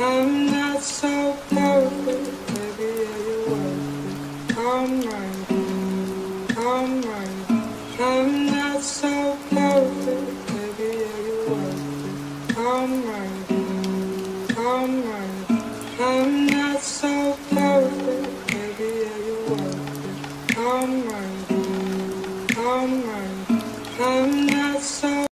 I'm not so perfect, maybe you are. Come right, come right. I'm not so perfect, maybe you are. Come right, come right. I'm not so perfect, maybe you are. Come right, come right. I'm not so